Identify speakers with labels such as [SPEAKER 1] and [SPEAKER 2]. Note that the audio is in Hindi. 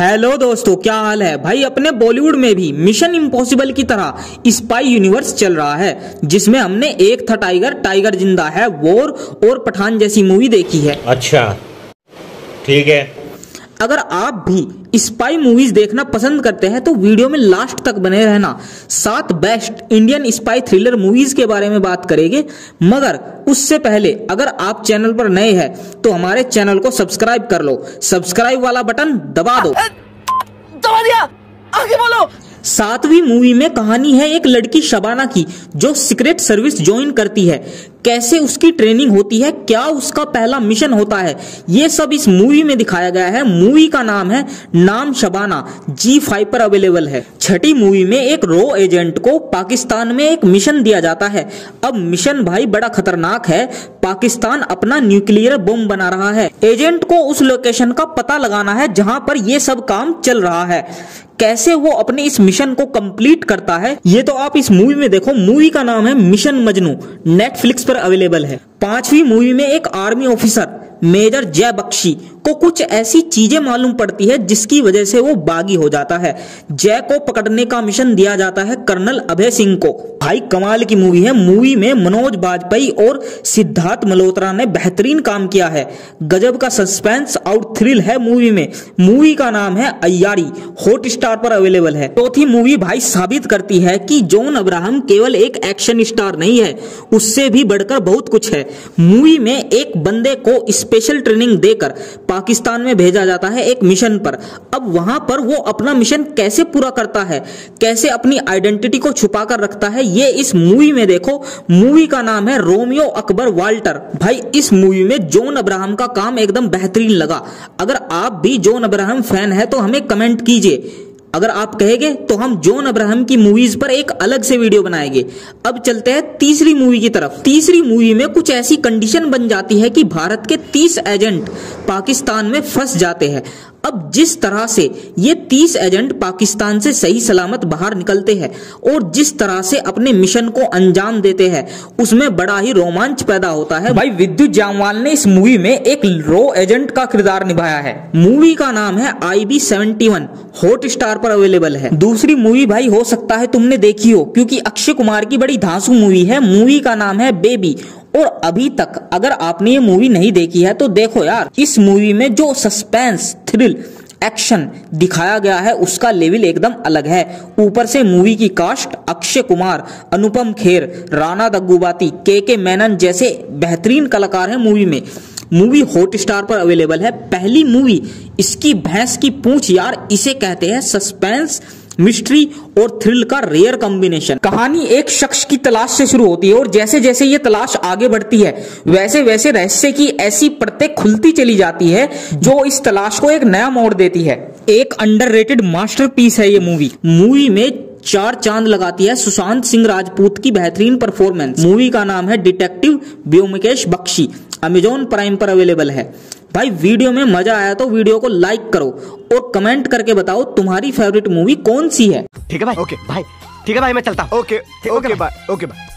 [SPEAKER 1] हेलो दोस्तों, क्या हाल है? भाई, अपने बॉलीवुड में भी मिशन इम्पॉसिबल की तरह स्पाई यूनिवर्स चल रहा है, जिसमें हमने एक था टाइगर टाइगर ज़िंदा है वॉर और पठान जैसी मूवी देखी है।
[SPEAKER 2] अच्छा ठीक है।
[SPEAKER 1] अगर आप भी स्पाई मूवीज़ देखना पसंद करते हैं तो वीडियो में लास्ट तक बने रहना। सात best Indian spy thriller movies के बारे में बात करेंगे। मगर उससे पहले, अगर आप चैनल पर नए हैं तो हमारे चैनल को सब्सक्राइब कर लो। सब्सक्राइब वाला बटन दबा दो।
[SPEAKER 3] दबा दिया। आगे बोलो।
[SPEAKER 1] सातवीं मूवी में कहानी है एक लड़की शबाना की, जो सीक्रेट सर्विस ज्वाइन करती है। कैसे उसकी ट्रेनिंग होती है? क्या उसका पहला मिशन होता है? ये सब इस मूवी में दिखाया गया है। मूवी का नाम है, नाम शबाना। जी फाइव पर अवेलेबल है। छठी मूवी में एक रो एजेंट को पाकिस्तान में एक मिशन दिया जाता है। अब मिशन भाई बड़ा खतरनाक है। पाकिस्तान अपना न्यूक्लियर बम बना रहा है। एजेंट को उस लोकेशन का पता लगाना है, जहाँ पर ये सब काम चल रहा है। कैसे वो अपने इस मिशन को कंप्लीट करता है। ये तो आप इस मूवी में देखो, मूवी का नाम है मिशन मजनू। नेटफ्लिक्स पर अवेलेबल है। पांचवी मूवी में एक आर्मी ऑफिसर, मेजर जय बख्शी को कुछ ऐसी चीज़ें मालूम पड़ती है जिसकी वजह से वो बागी हो जाता है। जय को पकड़ने का मिशन दिया जाता है कर्नल अभय सिंह को। भाई, कमाल की मूवी है। मूवी में मनोज बाजपेयी और सिद्धार्थ मल्होत्रा ने बेहतरीन काम किया है। गजब का सस्पेंस और थ्रिल है मूवी में। मूवी का नाम है अयारी हॉट स्टार पर अवेलेबल है। चौथी तो मूवी भाई साबित करती है कि जॉन अब्राहम केवल एक एक्शन स्टार नहीं है। उससे भी बढ़कर बहुत कुछ है। मूवी में एक बंदे को स्पेशल ट्रेनिंग देकर पाकिस्तान में भेजा जाता है एक मिशन पर। अब वहाँ पर वो अपना मिशन कैसे पूरा करता है? कैसे अपनी आइडेंटिटी को छुपा कर रखता है? ये इस मूवी में देखो। मूवी का नाम है रोमियो अकबर वाल्टर। भाई, इस मूवी में जोन अब्राहम का काम एकदम बेहतरीन लगा। अगर आप भी जोन अब्राहम फ़ैन है तो हमें कमेंट कीजिए। अगर आप कहेंगे तो हम जॉन अब्राहम की मूवीज़ पर एक अलग से वीडियो बनाएँगे। अब चलते हैं तीसरी मूवी की तरफ़। तीसरी मूवी में कुछ ऐसी कंडीशन बन जाती है कि भारत के 30 एजेंट पाकिस्तान में फंस जाते हैं। अब जिस तरह से ये तीस एजेंट पाकिस्तान से सही सलामत बाहर निकलते हैं और जिस तरह से अपने मिशन को अंजाम देते हैं उसमें बड़ा ही रोमांच पैदा होता है। भाई विद्युत जामवाल ने इस मूवी में एक रो एजेंट का किरदार निभाया है। मूवी का नाम है I B seventy one Hotstar पर अवेलेबल है। दूसरी मूवी भाई, हो सकता है तुमने देखी हो, क्योंकि अक्षय कुमार की बड़ी धांसू मूवी है। मूवी का नाम है बेबी और अभी तक अगर आपने ये मूवी नहीं देखी है तो देखो यार, इस मूवी में जो सस्पेंस थ्रिल एक्शन दिखाया गया है, उसका लेवल एकदम अलग है। ऊपर से मूवी की cast Akshay Kumar, Anupam Kher, Rana Daggubati K K Menon जैसे बेहतरीन कलाकार हैं मूवी में। मूवी हॉट स्टार पर अवेलेबल है। पहली मूवी, इसकी भैंस की पूंछ, यार इसे कहते हैं सस्पेंस, मिस्ट्री और थ्रिल का रेयर कॉम्बिनेशन। कहानी एक शख्स की तलाश से शुरू होती है और जैसे जैसे ये तलाश आगे बढ़ती है वैसे वैसे रहस्य की ऐसी परतें खुलती चली जाती है जो इस तलाश को एक नया मोड़ देती है। एक अंडररेटेड मास्टरपीस है ये मूवी। मूवी में चार चाँद लगाती है सुशांत सिंह राजपूत की बेहतरीन परफॉर्मेंस मूवी का नाम है detective Byomkesh Bakshi Amazon Prime पर अवेलेबल है। भाई वीडियो में मज़ा आया तो वीडियो को लाइक करो और कमेंट करके बताओ तुम्हारी फेवरेट मूवी कौन सी है।
[SPEAKER 3] ठीक है भाई? ओके भाई। ठीक है भाई मैं चलता हूँ।
[SPEAKER 4] Okay okay bye okay bye